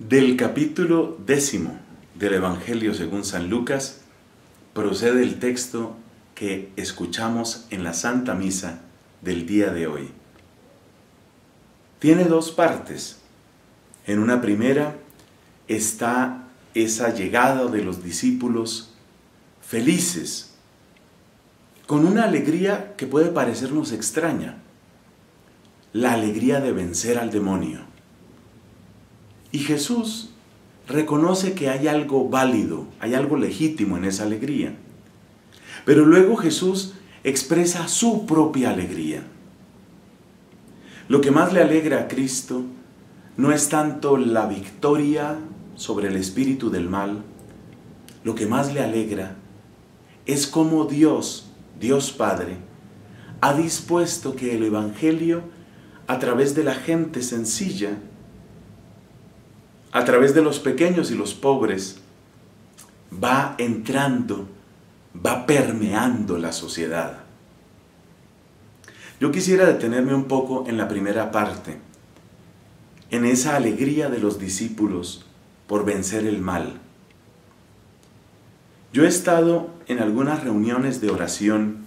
Del capítulo décimo del Evangelio según San Lucas procede el texto que escuchamos en la Santa Misa del día de hoy. Tiene dos partes. En una primera está esa llegada de los discípulos felices, con una alegría que puede parecernos extraña, la alegría de vencer al demonio. Y Jesús reconoce que hay algo válido, hay algo legítimo en esa alegría. Pero luego Jesús expresa su propia alegría. Lo que más le alegra a Cristo no es tanto la victoria sobre el espíritu del mal, lo que más le alegra es cómo Dios, Dios Padre, ha dispuesto que el Evangelio, a través de la gente sencilla, a través de los pequeños y los pobres, va entrando, va permeando la sociedad. Yo quisiera detenerme un poco en la primera parte, en esa alegría de los discípulos por vencer el mal. Yo he estado en algunas reuniones de oración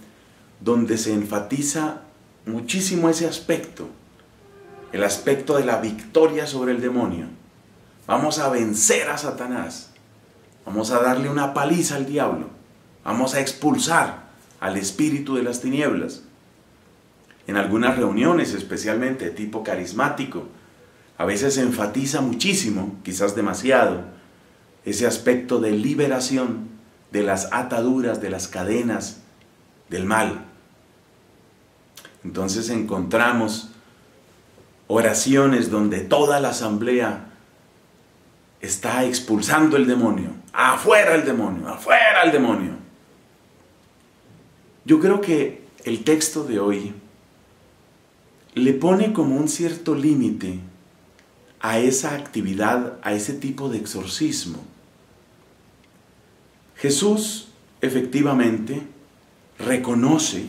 donde se enfatiza muchísimo ese aspecto, el aspecto de la victoria sobre el demonio. Vamos a vencer a Satanás, vamos a darle una paliza al diablo, vamos a expulsar al espíritu de las tinieblas. En algunas reuniones, especialmente de tipo carismático, a veces se enfatiza muchísimo, quizás demasiado, ese aspecto de liberación de las ataduras, de las cadenas del mal. Entonces encontramos oraciones donde toda la asamblea está expulsando el demonio. Afuera el demonio, afuera el demonio. Yo creo que el texto de hoy le pone como un cierto límite a esa actividad, a ese tipo de exorcismo. Jesús efectivamente reconoce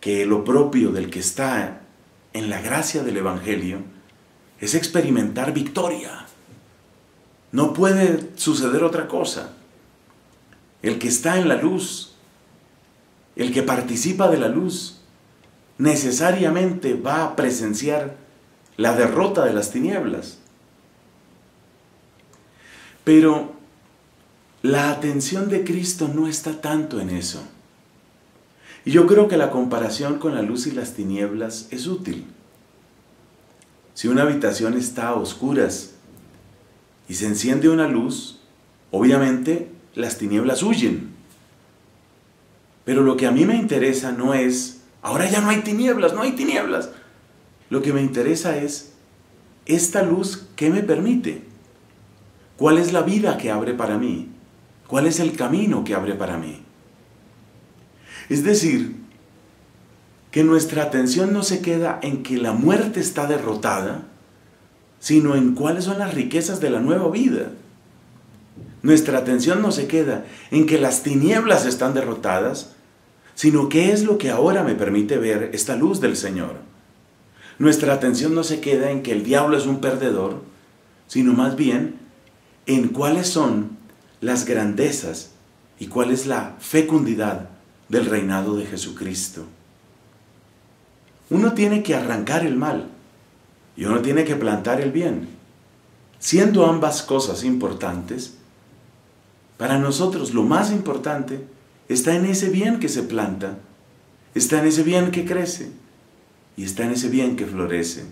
que lo propio del que está en la gracia del Evangelio es experimentar victoria. No puede suceder otra cosa. El que está en la luz, el que participa de la luz, necesariamente va a presenciar la derrota de las tinieblas. Pero la atención de Cristo no está tanto en eso. Y yo creo que la comparación con la luz y las tinieblas es útil. Si una habitación está a oscuras y se enciende una luz, obviamente las tinieblas huyen. Pero lo que a mí me interesa no es, ahora ya no hay tinieblas, no hay tinieblas. Lo que me interesa es, esta luz, ¿qué me permite? ¿Cuál es la vida que abre para mí? ¿Cuál es el camino que abre para mí? Es decir, que nuestra atención no se queda en que la muerte está derrotada, sino en cuáles son las riquezas de la nueva vida. Nuestra atención no se queda en que las tinieblas están derrotadas, sino qué es lo que ahora me permite ver esta luz del Señor. Nuestra atención no se queda en que el diablo es un perdedor, sino más bien en cuáles son las grandezas y cuál es la fecundidad del reinado de Jesucristo. Uno tiene que arrancar el mal y uno tiene que plantar el bien. Siendo ambas cosas importantes, para nosotros lo más importante está en ese bien que se planta, está en ese bien que crece y está en ese bien que florece.